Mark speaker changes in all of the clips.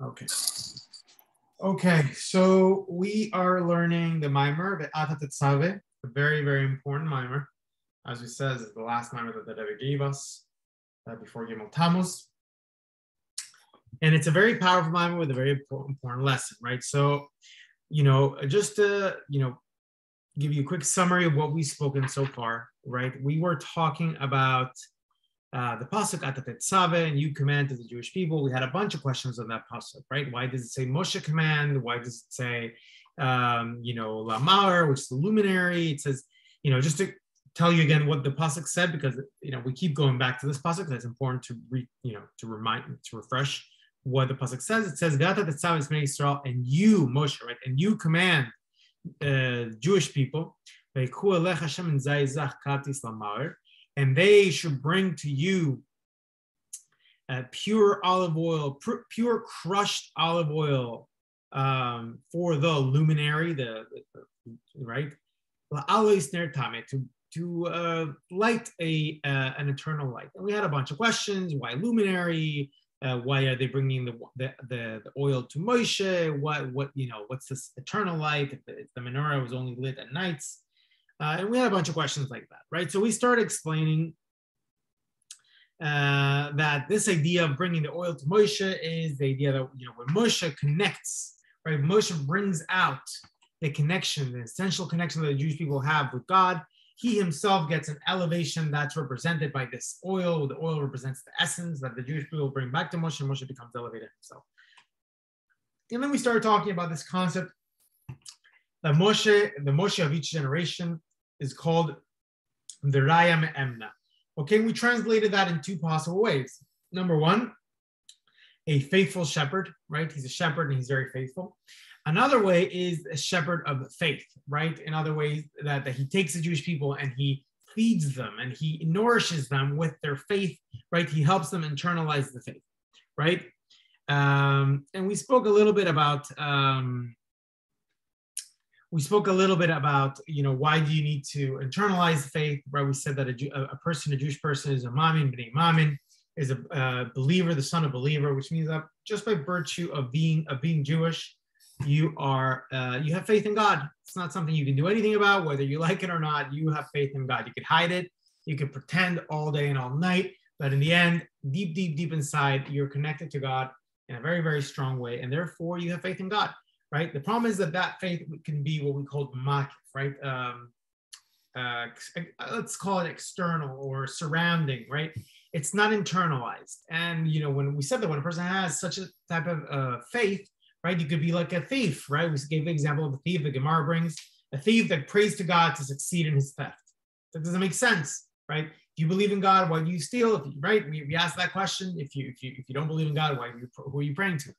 Speaker 1: Okay. Okay, so we are learning the mimer, the Atat Tetzaveh, a very, very important mimer. As we said, it's the last mimer that the Rebbe gave us uh, before Gimel Tammuz. And it's a very powerful mimer with a very important lesson, right? So, you know, just to, you know, give you a quick summary of what we've spoken so far, right? We were talking about uh, the pasuk at the and you command the Jewish people. We had a bunch of questions on that pasuk, right? Why does it say Moshe command? Why does it say, um, you know, Lamar, which is the luminary? It says, you know, just to tell you again what the pasuk said, because you know we keep going back to this pasuk. That's important to re, you know, to remind, to refresh what the pasuk says. It says, "Gata tetzav is Israel," and you, Moshe, right, and you command uh, Jewish people and they should bring to you uh, pure olive oil, pure crushed olive oil um, for the luminary, the, the, the right, to to uh, light a uh, an eternal light. And we had a bunch of questions: why luminary? Uh, why are they bringing the, the, the the oil to Moshe? What what you know? What's this eternal light? If the, if the menorah was only lit at nights, uh, and we had a bunch of questions like that, right? So we started explaining uh, that this idea of bringing the oil to Moshe is the idea that, you know, when Moshe connects, right, Moshe brings out the connection, the essential connection that the Jewish people have with God. He himself gets an elevation that's represented by this oil. The oil represents the essence that the Jewish people bring back to Moshe, Moshe becomes elevated himself. And then we started talking about this concept that Moshe, the Moshe of each generation, is called the Raya Emna. Okay, we translated that in two possible ways. Number one, a faithful shepherd, right? He's a shepherd and he's very faithful. Another way is a shepherd of faith, right? In other ways, that, that he takes the Jewish people and he feeds them and he nourishes them with their faith, right? He helps them internalize the faith, right? Um, and we spoke a little bit about um, we spoke a little bit about you know why do you need to internalize faith right? We said that a, a person a jewish person is a mamin b'nei mamin is a, a, believer the son of believer which means that just by virtue of being of being jewish you are uh, you have faith in god. It's not something you can do anything about whether you like it or not you have faith in god. You could hide it you could pretend all day and all night but in the end deep deep deep inside you're connected to god in a very very strong way and therefore you have faith in god right? The problem is that that faith can be what we call makif, right? Um, uh, let's call it external or surrounding, right? It's not internalized. And you know, when we said that when a person has such a type of uh, faith, right, you could be like a thief, right? We gave the example of a thief. The Gemara brings a thief that prays to God to succeed in his theft. That doesn't make sense, right? If you believe in God, why do you steal? If you, right, we, we ask that question. If you if you if you don't believe in God, why you, who are you praying to?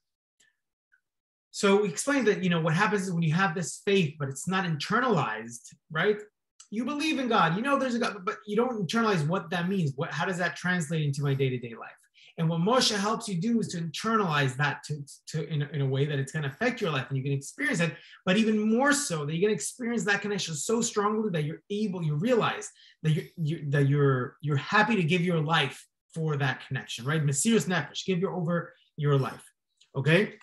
Speaker 1: So we explained that you know what happens is when you have this faith, but it's not internalized, right? You believe in God, you know there's a God, but you don't internalize what that means. What how does that translate into my day-to-day life? And what Moshe helps you do is to internalize that to, to in, a, in a way that it's going to affect your life and you can experience it, but even more so that you're going to experience that connection so strongly that you're able, you realize that you're, you, that you're you're happy to give your life for that connection, right? Mesiras nefesh, give your over your life. Okay.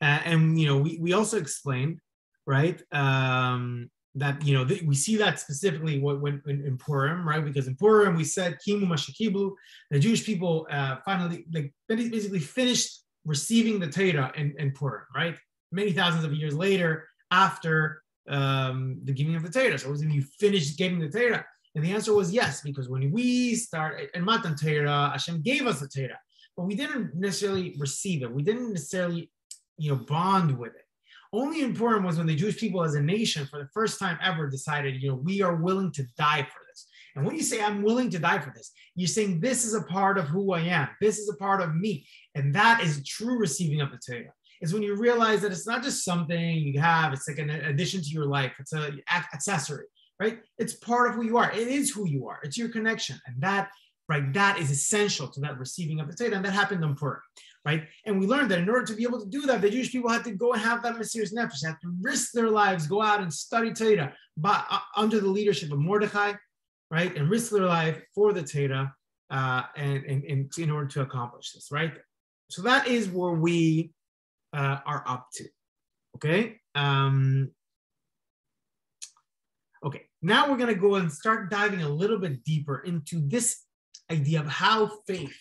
Speaker 1: Uh, and you know, we, we also explained, right, um, that you know th- we see that specifically when, when in Purim, right? Because in Purim we said Kimu Mashakiblu, the Jewish people uh, finally like basically finished receiving the Torah in, in Purim, right? Many thousands of years later, after um, the giving of the Torah. So it was when you finished getting the Torah. And the answer was yes, because when we start in Matan Torah, Hashem gave us the Torah, but we didn't necessarily receive it. We didn't necessarily you know, bond with it. Only important was when the Jewish people as a nation, for the first time ever, decided, you know, we are willing to die for this. And when you say, I'm willing to die for this, you're saying, this is a part of who I am. This is a part of me. And that is true receiving of the Torah. Is when you realize that it's not just something you have, it's like an addition to your life, it's an accessory, right? It's part of who you are. It is who you are, it's your connection. And that, right, that is essential to that receiving of the Torah. And that happened on Purim right? And we learned that in order to be able to do that, the Jewish people had to go and have that mesiras nefesh, had to risk their lives, go out and study Torah but, uh, under the leadership of Mordechai, right? And risk their life for the Torah uh, and, and, and in order to accomplish this, right? So that is where we uh, are up to. Okay. Um, okay. Now we're going to go and start diving a little bit deeper into this idea of how faith,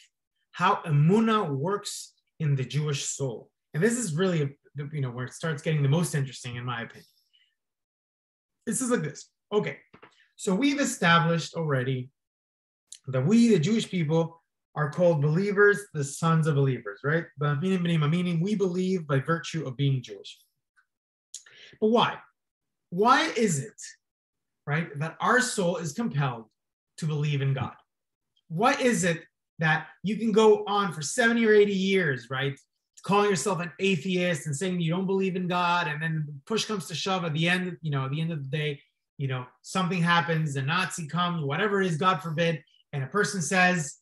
Speaker 1: how emuna works in the Jewish soul. And this is really, you know, where it starts getting the most interesting, in my opinion. This is like this. Okay. So we've established already that we, the Jewish people, are called believers, the sons of believers, right? Meaning we believe by virtue of being Jewish. But why? Why is it, right, that our soul is compelled to believe in God? What is it that you can go on for 70 or 80 years, right? Calling yourself an atheist and saying you don't believe in God, and then push comes to shove at the end, you know, at the end of the day, you know, something happens, a Nazi comes, whatever it is, God forbid, and a person says,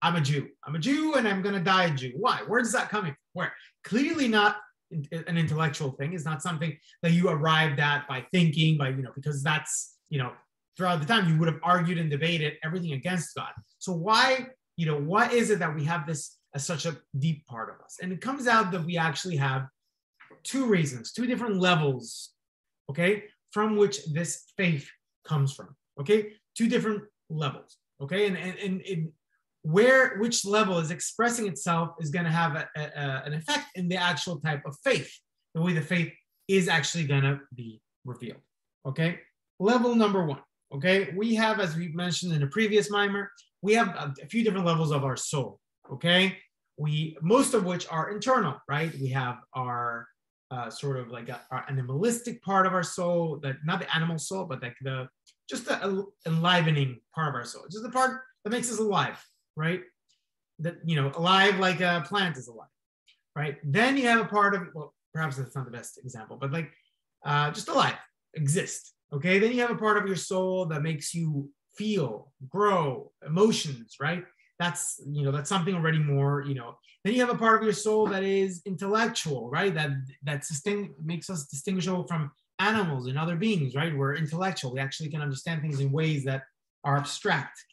Speaker 1: I'm a Jew. I'm a Jew and I'm going to die a Jew. Why? Where does that come from? Where? Clearly not an intellectual thing. It's not something that you arrived at by thinking, by, you know, because that's, you know, throughout the time you would have argued and debated everything against God. So why, you know, what is it that we have this as such a deep part of us? And it comes out that we actually have two reasons, two different levels, okay, from which this faith comes from, okay? Two different levels, okay? And, and, and, and where which level is expressing itself is going to have a, a, an effect in the actual type of faith the way the faith is actually going to be revealed okay level number one okay we have as we mentioned in a previous mimer we have a, few different levels of our soul okay we most of which are internal right we have our uh, sort of like a, our animalistic part of our soul that not the animal soul but like the just the enlivening part of our soul just the part that makes us alive right? That you know, alive like a plant is alive, right? Then you have a part of well, perhaps that's not the best example, but like uh, just alive, exist. Okay. Then you have a part of your soul that makes you feel, grow, emotions, right? That's you know that's something already more you know. Then you have a part of your soul that is intellectual, right? That that sustain makes us distinguishable from animals and other beings, right? We're intellectual. We actually can understand things in ways that are abstract.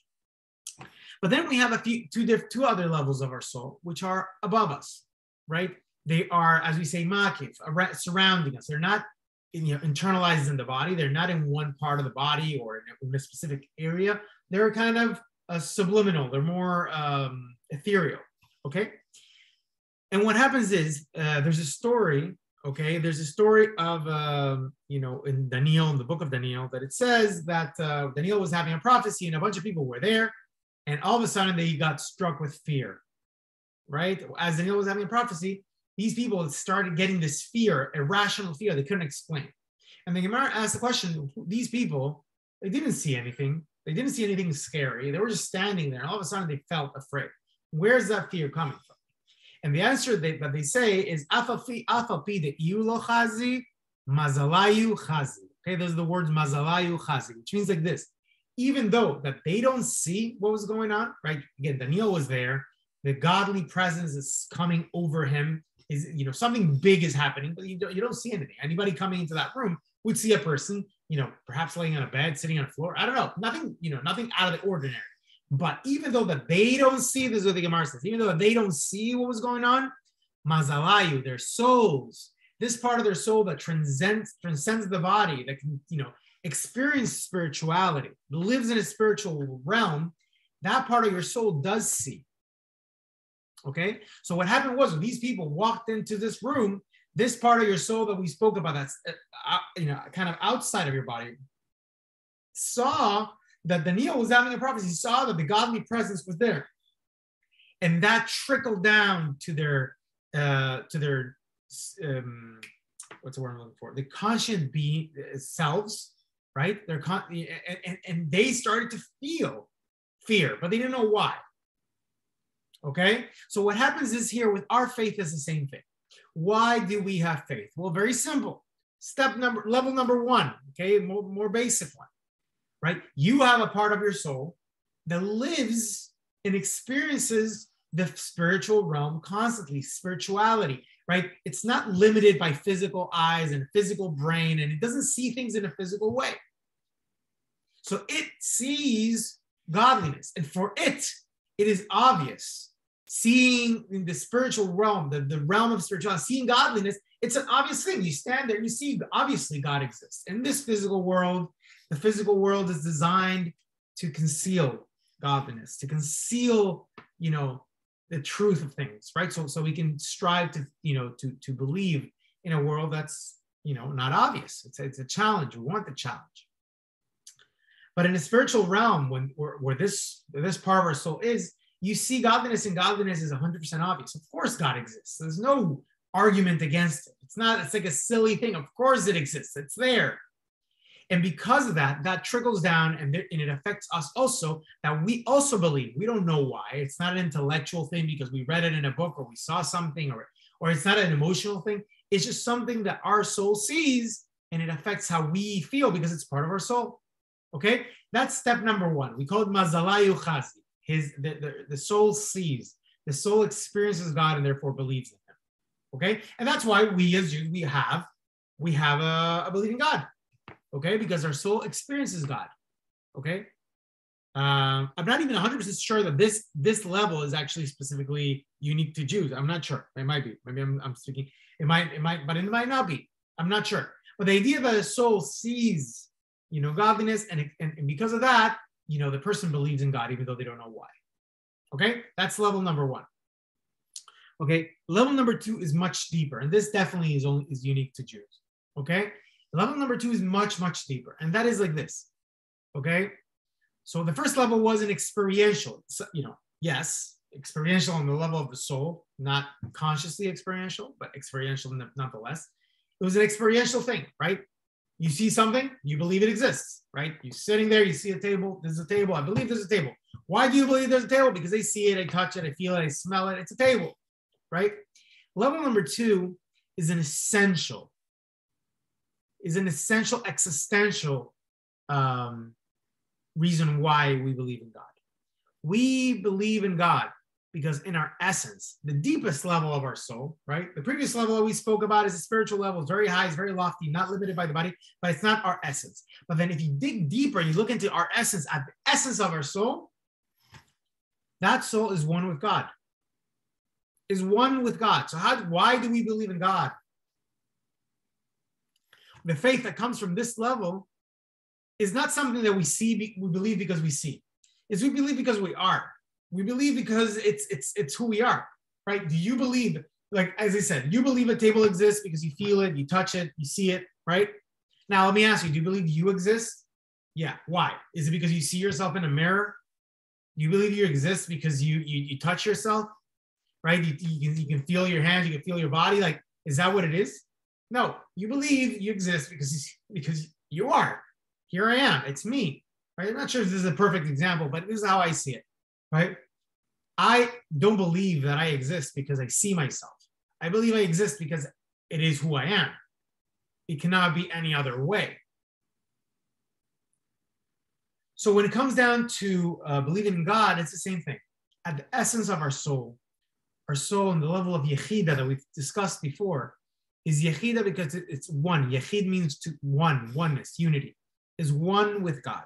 Speaker 1: But then we have a few two diff, two other levels of our soul, which are above us, right? They are, as we say, makif, surrounding us. They're not you know, internalized in the body. They're not in one part of the body or in a specific area. They're kind of uh, subliminal. They're more um, ethereal. Okay. And what happens is uh, there's a story. Okay, there's a story of um, you know in Daniel in the book of Daniel that it says that uh, Daniel was having a prophecy and a bunch of people were there and all of a sudden they got struck with fear, right? As Daniel was having a prophecy, these people started getting this fear, irrational fear they couldn't explain. And the Gemara asked the question: These people, they didn't see anything. They didn't see anything scary. They were just standing there, and all of a sudden they felt afraid. Where's that fear coming from? And the answer they, that they say is afafi afapi de chazi. Okay, those are the words mazalayu chazi, which means like this: even though that they don't see what was going on, right? Again, Daniel was there. The godly presence is coming over him. Is you know something big is happening, but you don't, you don't see anything. Anybody coming into that room would see a person, you know, perhaps laying on a bed, sitting on a floor. I don't know, nothing, you know, nothing out of the ordinary. But even though that they don't see, this is what the Gemara says, even though they don't see what was going on, mazalayu, their souls, this part of their soul that transcends transcends the body, that can, you know, experience spirituality, lives in a spiritual realm, that part of your soul does see. Okay, so what happened was these people walked into this room, this part of your soul that we spoke about, that's uh, uh, you know kind of outside of your body, saw that Daniel was having a prophecy. Saw that the godly presence was there, and that trickled down to their uh, to their um, what's the word I'm looking for? The conscient being uh, selves right? They're con- and, and, and they started to feel fear, but they didn't know why. Okay, so what happens is here with our faith is the same thing. Why do we have faith? Well, very simple. Step number, level number one, okay, more, more basic one, right? You have a part of your soul that lives and experiences the spiritual realm constantly, spirituality right? It's not limited by physical eyes and physical brain, and it doesn't see things in a physical way. So it sees godliness, and for it, it is obvious seeing in the spiritual realm, the, the realm of spirituality, seeing godliness, it's an obvious thing. You stand there, you see, obviously, God exists. In this physical world, the physical world is designed to conceal godliness, to conceal, you know, the truth of things, right? So, so we can strive to, you know, to to believe in a world that's, you know, not obvious. It's it's a challenge. We want the challenge. But in the spiritual realm, when where, where this this part of our soul is, you see godliness, and godliness is 100% obvious. Of course, God exists. There's no argument against it. It's not. It's like a silly thing. Of course, it exists. It's there. And because of that, that trickles down and, and it affects us also that we also believe. We don't know why. It's not an intellectual thing because we read it in a book or we saw something or, or it's not an emotional thing. It's just something that our soul sees and it affects how we feel because it's part of our soul. Okay, that's step number one. We call it mazalayu chazi. His the, the, the soul sees, the soul experiences God and therefore believes in him. Okay, and that's why we as Jews we have we have a, a belief in God okay? Because our soul experiences God, okay? Um, I'm not even 100% sure that this this level is actually specifically unique to Jews. I'm not sure. It might be. Maybe I'm, I'm speaking. It might, it might, but it might not be. I'm not sure. But the idea that a soul sees, you know, godliness, and, and, and because of that, you know, the person believes in God even though they don't know why. Okay, that's level number one. Okay, level number two is much deeper, and this definitely is only is unique to Jews. Okay, Level number two is much, much deeper. And that is like this. Okay. So the first level was an experiential, you know, yes, experiential on the level of the soul, not consciously experiential, but experiential nonetheless. It was an experiential thing, right? You see something, you believe it exists, right? You're sitting there, you see a table, there's a table. I believe there's a table. Why do you believe there's a table? Because they see it, I touch it, I feel it, I smell it. It's a table, right? Level number two is an essential is an essential existential um, reason why we believe in God. We believe in God because, in our essence, the deepest level of our soul, right? The previous level that we spoke about is a spiritual level, it's very high, it's very lofty, not limited by the body, but it's not our essence. But then, if you dig deeper, you look into our essence, at the essence of our soul, that soul is one with God. Is one with God. So, how? Why do we believe in God? the faith that comes from this level is not something that we see, we believe because we see. Is we believe because we are. We believe because it's it's it's who we are, right? Do you believe, like as I said, you believe a table exists because you feel it, you touch it, you see it, right? Now let me ask you: Do you believe you exist? Yeah. Why? Is it because you see yourself in a mirror? You believe you exist because you you, you touch yourself, right? You, you, can, you can feel your hands, you can feel your body. Like, is that what it is? No, you believe you exist because because you are. Here I am. It's me. Right? I'm not sure if this is a perfect example, but this is how I see it. Right? I don't believe that I exist because I see myself. I believe I exist because it is who I am. It cannot be any other way. So when it comes down to uh, believing in God, it's the same thing. At the essence of our soul, our soul and the level of yechida that we've discussed before, is Yechida because it's one. Yechid means to one, oneness, unity, is one with God.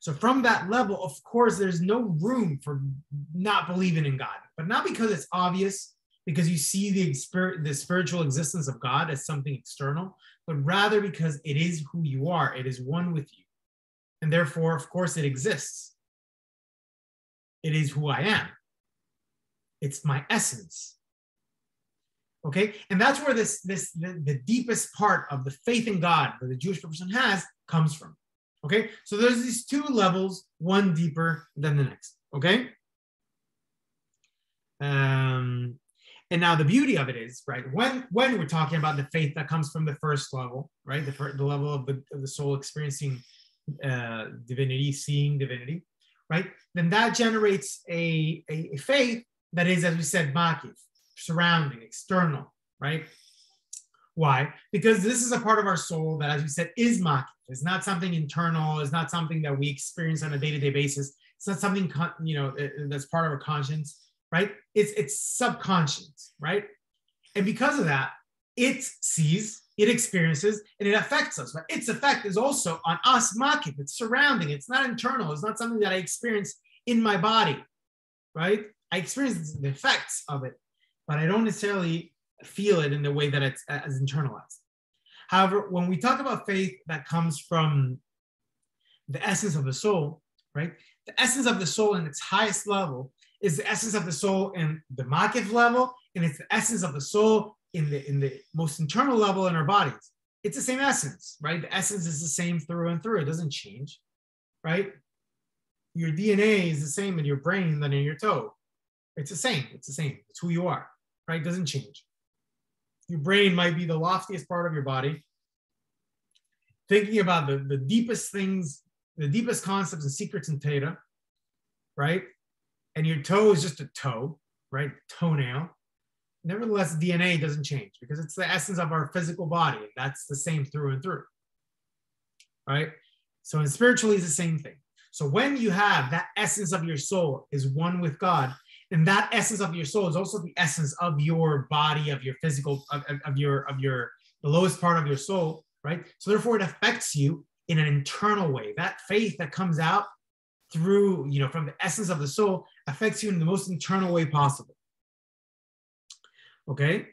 Speaker 1: So from that level, of course, there's no room for not believing in God, but not because it's obvious, because you see the, the spiritual existence of God as something external, but rather because it is who you are. It is one with you. And therefore, of course, it exists. It is who I am. It's my essence okay and that's where this this the, the, deepest part of the faith in god that the jewish person has comes from okay so there's these two levels one deeper than the next okay um and now the beauty of it is right when when we're talking about the faith that comes from the first level right the, the level of the, of the soul experiencing uh, divinity seeing divinity right then that generates a, a, a faith that is as we said makif surrounding, external, right? Why? Because this is a part of our soul that, as we said, is makif. It's not something internal. It's not something that we experience on a day-to-day basis. It's not something you know uh, uh, that's part of our conscience, right? It's it's subconscious, right? And because of that, it sees, it experiences, and it affects us. But its effect is also on us, makif. It's surrounding. It's not internal. It's not something that I experience in my body, right? I experience the effects of it, but I don't necessarily feel it in the way that it's uh, as internalized. However, when we talk about faith that comes from the essence of the soul, right? The essence of the soul in its highest level is the essence of the soul in the makif level, and it's the essence of the soul in the in the most internal level in our bodies. It's the same essence, right? The essence is the same through and through. It doesn't change, right? Your DNA is the same in your brain than in your toe. It's the same. It's the same. It's who you are, right? It doesn't change. Your brain might be the loftiest part of your body. Thinking about the, the deepest things, the deepest concepts and secrets in Theta, right? And your toe is just a toe, right? Toenail. Nevertheless, DNA doesn't change because it's the essence of our physical body. And that's the same through and through, right? So, and spiritually, is the same thing. So, when you have that essence of your soul is one with God, and that essence of your soul is also the essence of your body of your physical of, of your of your the lowest part of your soul right? So therefore it affects you in an internal way. That faith that comes out through you know from the essence of the soul affects you in the most internal way possible. Okay?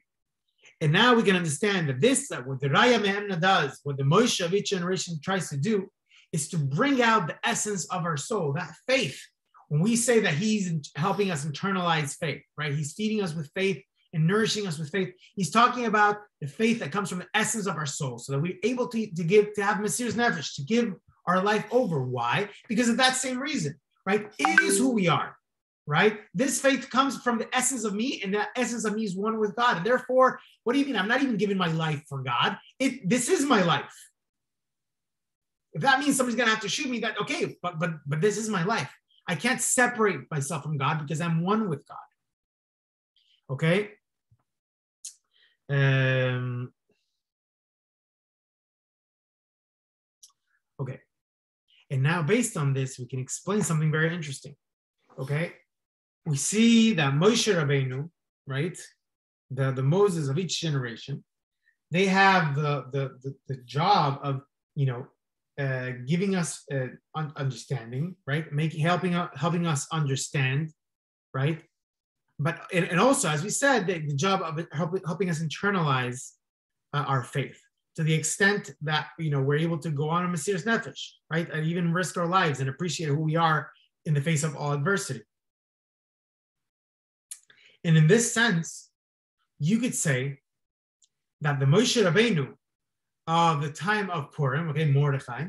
Speaker 1: And now we can understand that this that what the raya Me'emna does what the moshe of each generation tries to do is to bring out the essence of our soul that faith when we say that he's helping us internalize faith, right? He's feeding us with faith and nourishing us with faith. He's talking about the faith that comes from the essence of our soul, so that we're able to, to give, to have Mesiras Nefesh, to give our life over. Why? Because of that same reason, right? It is who we are, right? This faith comes from the essence of me, and that essence of me is one with God. And therefore, what do you mean? I'm not even giving my life for God. It this is my life. If that means somebody's gonna have to shoot me, that okay, but but but this is my life. I can't separate myself from God because I'm one with God. Okay? Um, okay. And now, based on this, we can explain something very interesting. Okay? We see that Moshe Rabbeinu, right? The, the Moses of each generation, they have the, the, the, the job of, you know, uh, giving us uh, un- understanding, right? Making helping us helping us understand, right? But and, and also, as we said, the, the job of helping helping us internalize uh, our faith to the extent that you know we're able to go on a Mesiras Nefesh, right? And even risk our lives and appreciate who we are in the face of all adversity. And in this sense, you could say that the Moshe Rabbeinu of the time of Purim, okay, Mordechai,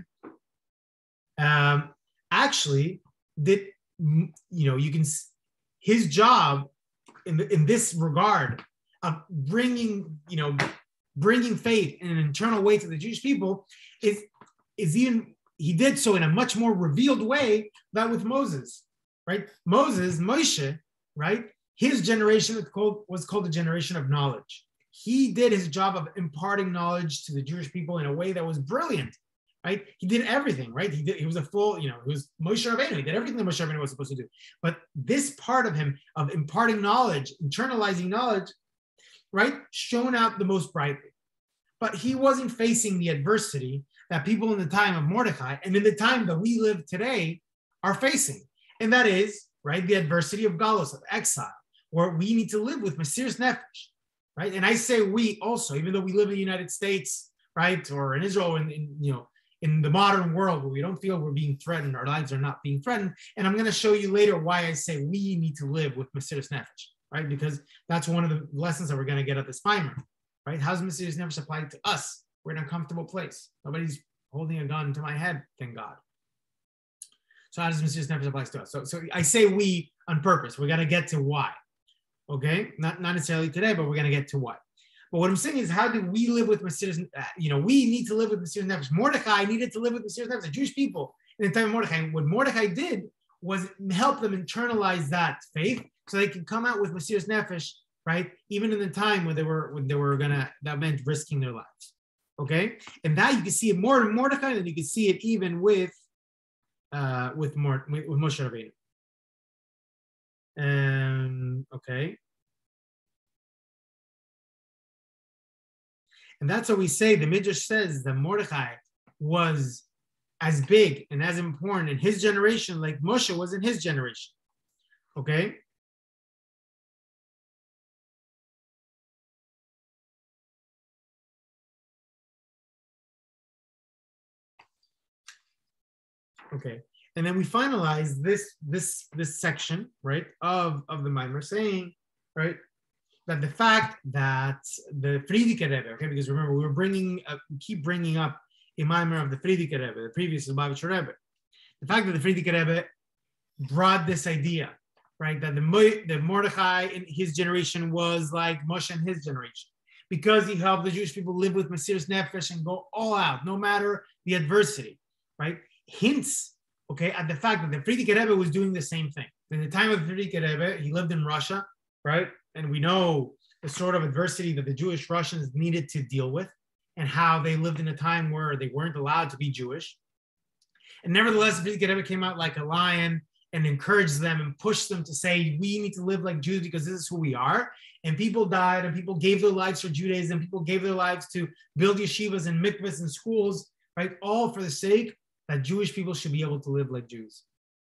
Speaker 1: um, actually did, you know, you can, his job in, the, in this regard of bringing, you know, bringing faith in an internal way to the Jewish people is, is even, he did so in a much more revealed way than with Moses, right? Moses, Moshe, right? His generation was called, was called the generation of knowledge he did his job of imparting knowledge to the Jewish people in a way that was brilliant, right? He did everything, right? He did. He was a full, you know, he was Moshe Rabbeinu. He did everything that Moshe Rabbeinu was supposed to do. But this part of him of imparting knowledge, internalizing knowledge, right, shone out the most brightly. But he wasn't facing the adversity that people in the time of Mordecai and in the time that we live today are facing, and that is right the adversity of galus of exile, where we need to live with Mesiras Nefesh right? And I say we also, even though we live in the United States, right, or in Israel, in you know, in the modern world where we don't feel we're being threatened, our lives are not being threatened. And I'm going to show you later why I say we need to live with Mesiras Nefesh, right? Because that's one of the lessons that we're going to get at this primer, right? How's Mesiras Nefesh applied to us? We're in a comfortable place. Nobody's holding a gun to my head, thank God. So how does Mesiras Nefesh apply to us? So, so I say we on purpose. We're going to get to why. Okay, not, not necessarily today, but we're going to get to what. But what I'm saying is, how do we live with Mesiras? Uh, you know, we need to live with Mesiras Nefesh. Mordecai needed to live with Mesiras Nefesh. The Jewish people in the time of Mordecai, what Mordecai did was help them internalize that faith, so they could come out with Mesiras Nefesh, right? Even in the time when they were when they were gonna that meant risking their lives. Okay, and that you can see it more in Mordecai than you can see it even with uh, with more with, with Moshe Rabbeinu. And okay. And that's what we say. The Midrash says that Mordechai was as big and as important in his generation, like Moshe was in his generation. Okay. Okay. And then we finalize this this this section, right, of of the mimer saying, right, that the fact that the Frierdiker Rebbe, okay, because remember we were bringing, up, we keep bringing up a mimer of the Frierdiker Rebbe, the previous Lubavitcher Rebbe, the fact that the Frierdiker Rebbe brought this idea, right, that the the Mordechai in his generation was like Moshe in his generation, because he helped the Jewish people live with Mesiras Nefesh and go all out, no matter the adversity, right? Hints okay, at the fact that the Frierdiker Rebbe was doing the same thing. In the time of Frierdiker Rebbe, he lived in Russia, right? And we know the sort of adversity that the Jewish Russians needed to deal with and how they lived in a time where they weren't allowed to be Jewish. And nevertheless, the Frierdiker Rebbe came out like a lion and encouraged them and pushed them to say, we need to live like Jews because this is who we are. And people died and people gave their lives for Judaism. People gave their lives to build yeshivas and mikvahs and schools, right? All for the sake that Jewish people should be able to live like Jews,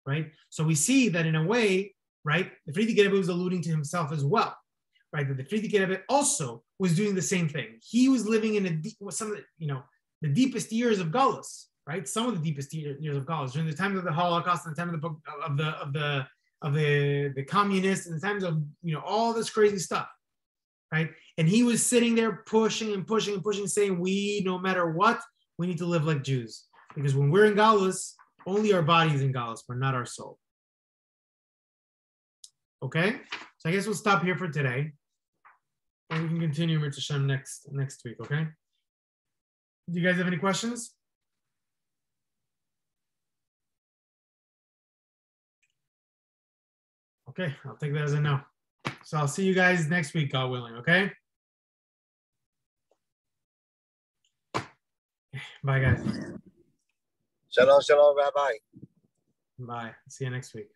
Speaker 1: right? So we see that in a way, right, the Frierdiker Rebbe was alluding to himself as well, right? That the Frierdiker Rebbe also was doing the same thing. He was living in a deep, some of the, you know, the deepest years of Galus, right? Some of the deepest years of Galus during the time of the Holocaust and the time of the of the of the of the the communists and the times of you know all this crazy stuff, right? And he was sitting there pushing and pushing and pushing, saying, "We, no matter what, we need to live like Jews." Because when we're in Galus, only our body is in Galus, but not our soul. Okay? So I guess we'll stop here for today. And we can continue with Hashem next next week, okay? Do you guys have any questions? Okay, I'll take that as a no. So I'll see you guys next week, God willing, okay? Bye, guys.
Speaker 2: Shalom, shalom, Rabbi.
Speaker 1: Bye. See you next week.